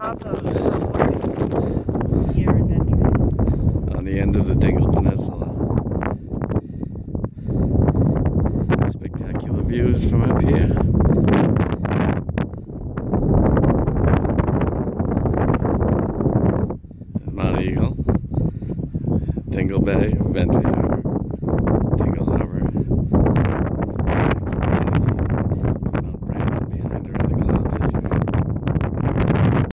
top of here adventure. On the end of the Dingle Peninsula. Spectacular views from up here. Mount Eagle, Dingle Bay, Ventry.